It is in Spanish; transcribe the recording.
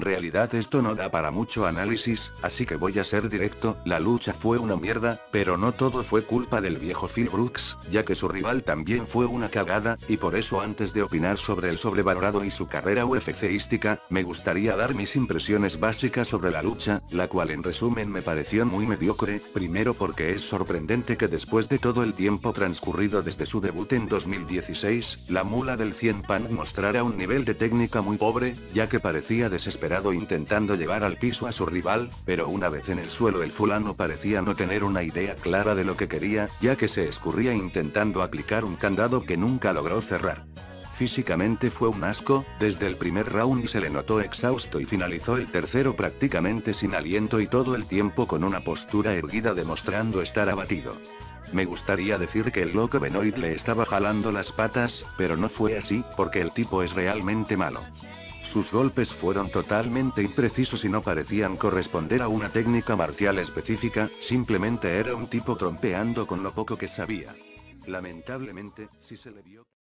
realidad esto no da para mucho análisis, así que voy a ser directo, la lucha fue una mierda, pero no todo fue culpa del viejo Phil Brooks, ya que su rival también fue una cagada, y por eso antes de opinar sobre el sobrevalorado y su carrera UFCística, me gustaría dar mis impresiones básicas sobre la lucha, la cual en resumen me pareció muy mediocre, primero porque es sorprendente que después de todo el tiempo transcurrido desde su debut en 2016, la mula del 100 Pan mostrara un nivel de técnica muy pobre, ya que parecía intentando llevar al piso a su rival, pero una vez en el suelo el fulano parecía no tener una idea clara de lo que quería, ya que se escurría intentando aplicar un candado que nunca logró cerrar. Físicamente fue un asco, desde el primer round se le notó exhausto y finalizó el tercero prácticamente sin aliento y todo el tiempo con una postura erguida demostrando estar abatido. Me gustaría decir que el loco Benoit le estaba jalando las patas, pero no fue así, porque el tipo es realmente malo. Sus golpes fueron totalmente imprecisos y no parecían corresponder a una técnica marcial específica, simplemente era un tipo trompeando con lo poco que sabía. Lamentablemente, si se le vio...